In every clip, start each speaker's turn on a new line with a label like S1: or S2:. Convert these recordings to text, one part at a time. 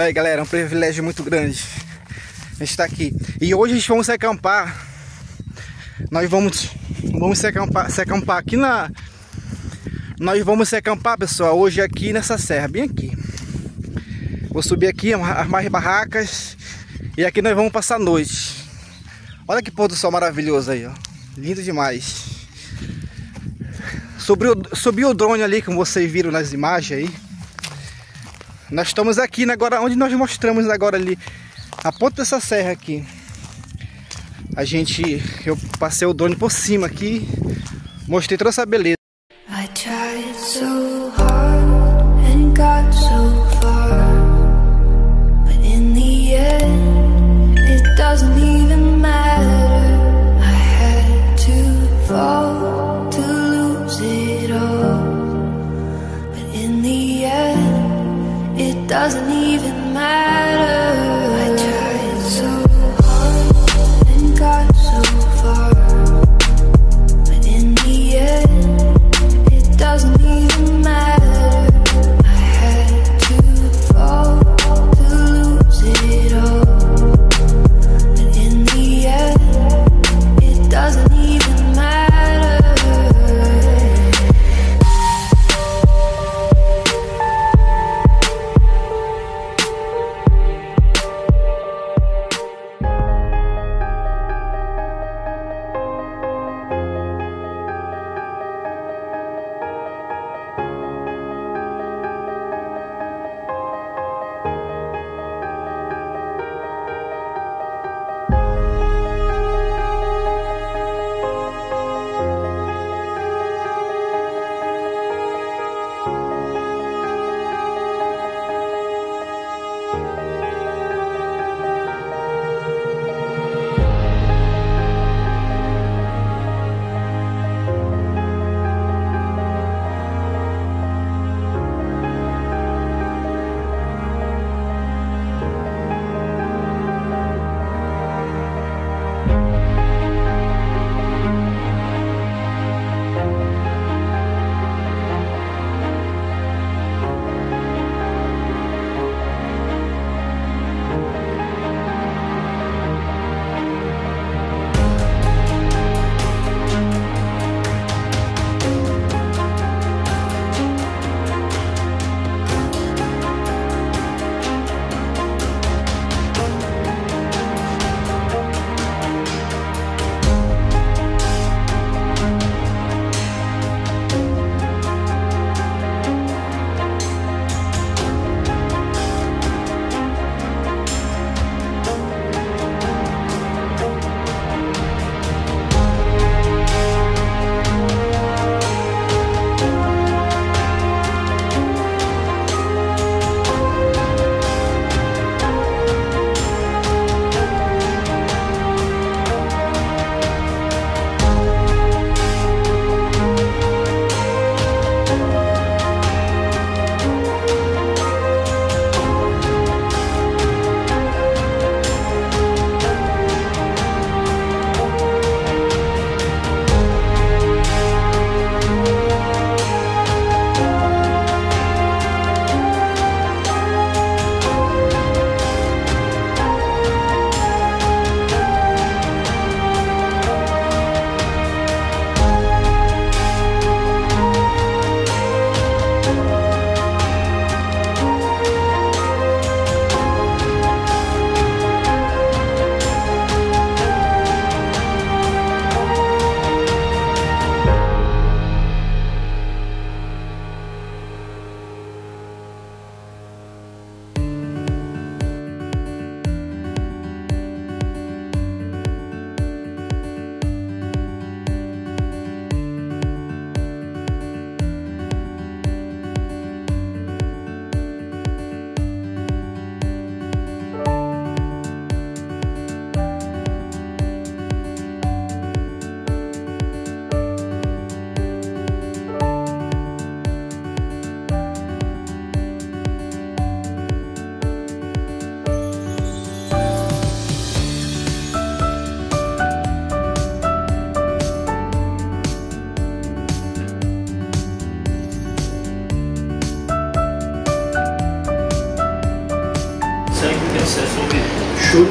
S1: Aí, galera, é um privilégio muito grande. A gente tá aqui. E hoje a gente vamos se acampar. Nós vamos, vamos se acampar, se acampar aqui na. Nós vamos se acampar, pessoal, hoje aqui nessa serra, bem aqui. Vou subir aqui, armar as barracas. E aqui nós vamos passar a noite. Olha que pôr do sol maravilhoso aí, ó. Lindo demais. Subi o, subi o drone ali, como vocês viram nas imagens aí. Nós estamos aqui agora, onde nós mostramos agora ali, a ponta dessa serra aqui. A gente, eu passei o drone por cima aqui, mostrei toda essa beleza. It doesn't even matter.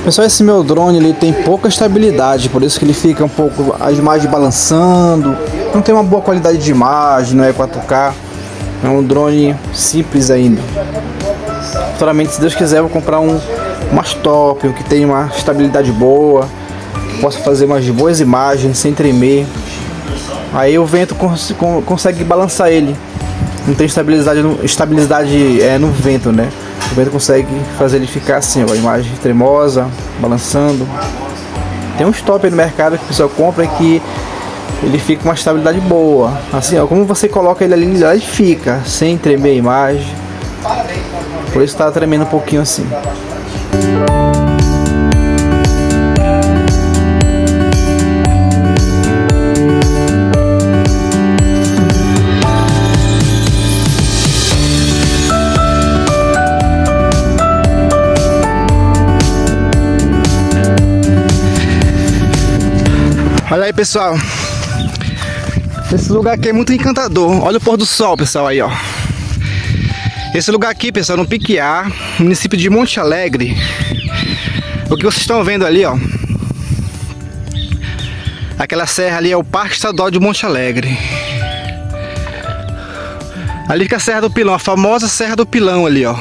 S2: Pessoal, esse meu drone ele tem pouca estabilidade, por isso que ele fica um pouco as imagens balançando, não tem uma boa qualidade de imagem, não é 4K. É um drone simples ainda. Futuramente, se Deus quiser, eu vou comprar um mais top, um que tenha uma estabilidade boa, possa fazer umas boas imagens sem tremer. Aí o vento cons consegue balançar ele. Não tem estabilidade, no, estabilidade é, no vento, né? O vento consegue fazer ele ficar assim, ó, a imagem tremosa, balançando. Tem um stop no mercado que o pessoal compra que ele fica com uma estabilidade boa. Assim, ó, como você coloca ele ali, ele fica sem tremer a imagem. Por isso tá tremendo um pouquinho assim. Aí, pessoal. Esse lugar aqui é muito encantador. Olha o pôr do sol, pessoal, aí, ó. Esse lugar aqui, pessoal, no Piquiá, município de Monte Alegre. O que vocês estão vendo ali, ó. Aquela serra ali é o Parque Estadual de Monte Alegre. Ali fica a Serra do Pilão, a famosa Serra do Pilão ali, ó.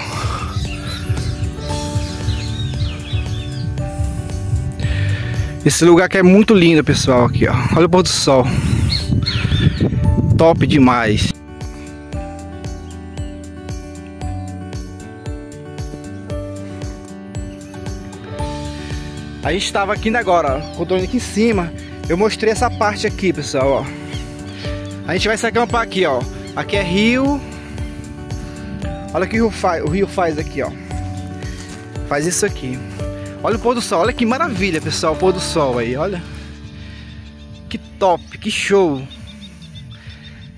S2: Esse lugar aqui é muito lindo, pessoal, aqui, ó. Olha o pôr do sol. Top demais. A gente estava aqui agora, ó, com o drone aqui em cima. Eu mostrei essa parte aqui, pessoal, ó. A gente vai se acampar aqui, ó. Aqui é rio. Olha o que o rio faz, o rio faz aqui, ó. Faz isso aqui. Olha o pôr do sol, olha que maravilha, pessoal, o pôr do sol aí, olha. Que top, que show.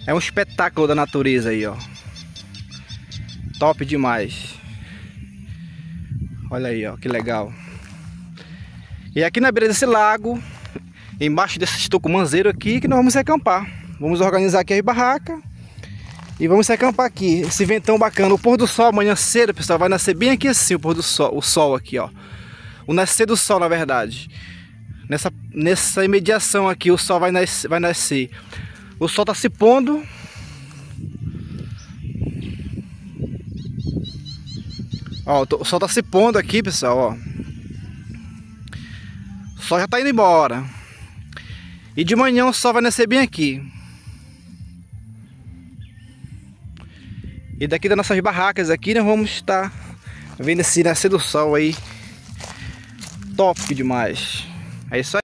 S2: É um espetáculo da natureza aí, ó. Top demais. Olha aí, ó, que legal. E aqui na beira desse lago, embaixo desse tucumanzeiro aqui, que nós vamos acampar. Vamos organizar aqui as barracas e vamos acampar aqui. Esse ventão bacana. O pôr do sol amanhã cedo, pessoal, vai nascer bem aqui assim, o pôr do sol, o sol aqui, ó. O nascer do sol, na verdade. Nessa, nessa imediação aqui, o sol vai, vai nascer. O sol tá se pondo. Ó, o sol tá se pondo aqui, pessoal, ó. O sol já tá indo embora. E de manhã o sol vai nascer bem aqui. E daqui das nossas barracas aqui, nós vamos estar vendo esse nascer do sol aí top demais. É isso aí.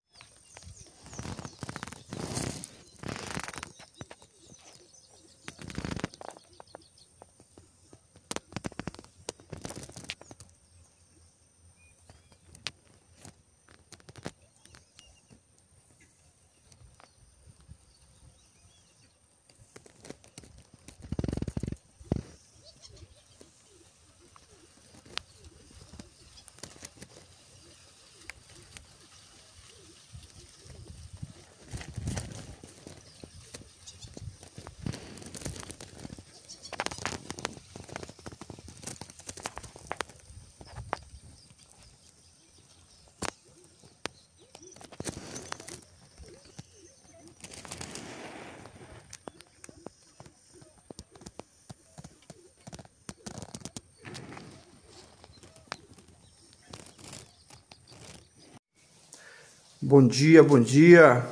S2: Bom dia, bom dia.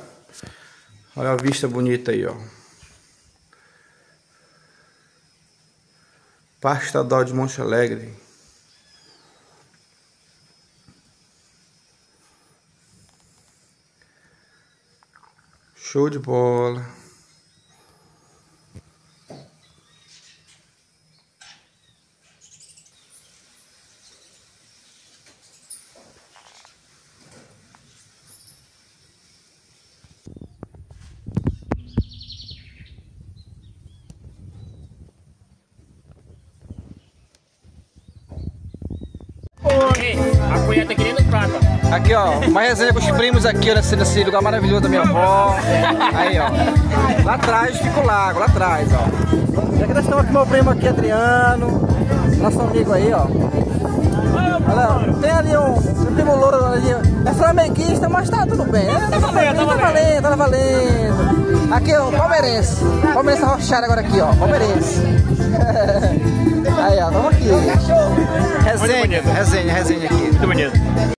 S2: Olha a vista bonita aí, ó. Parque Estadual de Monte Alegre. Show de bola.
S3: A tá querendo prata.
S2: Aqui, ó, uma resenha com os primos aqui, nesse, nesse lugar maravilhoso da minha avó. Aí, ó. Lá atrás fica o lago, lá atrás, ó. E aqui nós estamos com meu primo aqui, Adriano. Nosso amigo aí, ó. Olha, tem ali um, um primo louro ali. É flamenguista, mas tá tudo bem. Né? Tá, valendo, tá, tá valendo, tá valendo. Aqui, ó, palmeirense. Palmeirense tá arrochado agora aqui, ó. Palmeirense. Aí, ó, vamos aqui. Resenha, resenha, resenha aqui.
S3: Muito bonito.